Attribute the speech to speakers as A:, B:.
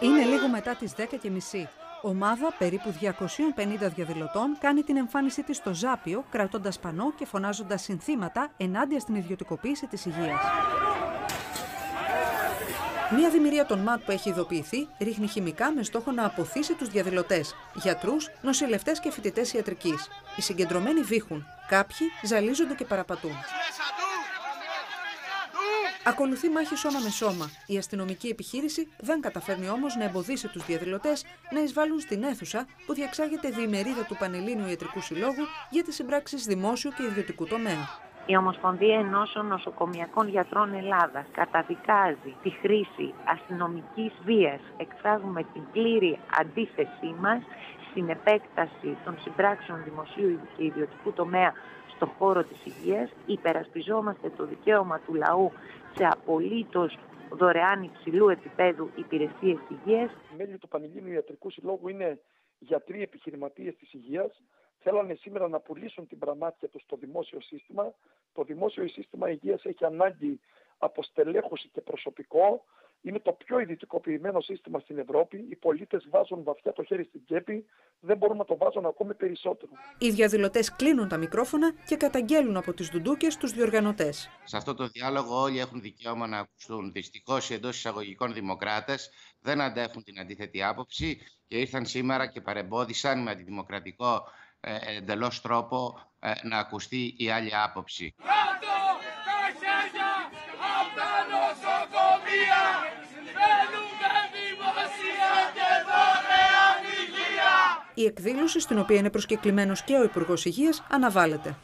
A: Είναι λίγο μετά τις 10.30. Ομάδα περίπου 250 διαδηλωτών κάνει την εμφάνισή της στο Ζάπιο, κρατώντας πανό και φωνάζοντας συνθήματα ενάντια στην ιδιωτικοποίηση της υγείας. Μία δημιουργία των ΜΑΤ που έχει ειδοποιηθεί ρίχνει χημικά με στόχο να αποθήσει τους διαδηλωτές, γιατρούς, νοσηλευτές και φοιτητές ιατρικής. Οι συγκεντρωμένοι βήχουν. Κάποιοι ζαλίζονται και παραπατούν. Ακολουθεί μάχη σώμα με σώμα. Η αστυνομική επιχείρηση δεν καταφέρνει όμως να εμποδίσει τους διαδηλωτές να εισβάλλουν στην αίθουσα που διεξάγεται διημερίδα του Πανελλήνιου Ιατρικού Συλλόγου για τις συμπράξεις δημόσιου και ιδιωτικού τομέα.
B: Η Ομοσπονδία Ενώσεων Νοσοκομιακών Γιατρών Ελλάδας καταδικάζει τη χρήση αστυνομικής βίας. Εκφράζουμε την πλήρη αντίθεσή μας στην επέκταση των συμπράξεων δημοσίου και ιδιωτικού τομέα στο χώρο της υγείας. Υπερασπιζόμαστε το δικαίωμα του λαού σε απολύτως δωρεάν υψηλού επίπεδου υπηρεσίες υγείας.
C: Οι μέλη του Πανελλήνιου Ιατρικού Συλλόγου είναι γιατροί επιχειρηματίες της υγείας θέλανε σήμερα να πουλήσουν την πραμάτια τους στο δημόσιο σύστημα. Το δημόσιο σύστημα υγείας έχει ανάγκη από στελέχωση και προσωπικό. Είναι το πιο ιδιωτικοποιημένο σύστημα στην Ευρώπη. Οι πολίτες βάζουν βαθιά το χέρι στην τσέπη. Δεν μπορούν να το βάζουν ακόμη περισσότερο.
A: Οι διαδηλωτές κλείνουν τα μικρόφωνα και καταγγέλουν από τις δουντούκε τους διοργανωτές.
D: Σε αυτό το διάλογο όλοι έχουν δικαίωμα να ακουστούν. Δυστυχώς οι εντός εισαγωγικών δημοκράτες δεν αντέχουν την αντίθετη άποψη και ήρθαν σήμερα και παρεμπόδισαν με αντιδημοκρατικό ε, εντελώς τρόπο ε, να ακουστεί η άλλη άποψη. Κάτω τα χέρια από τα νοσοκομεία! Θέλουμε δημοσία και δωρεάν υγεία!
A: Η εκδήλωση, στην οποία είναι προσκεκλημένος και ο Υπουργός Υγείας, αναβάλλεται.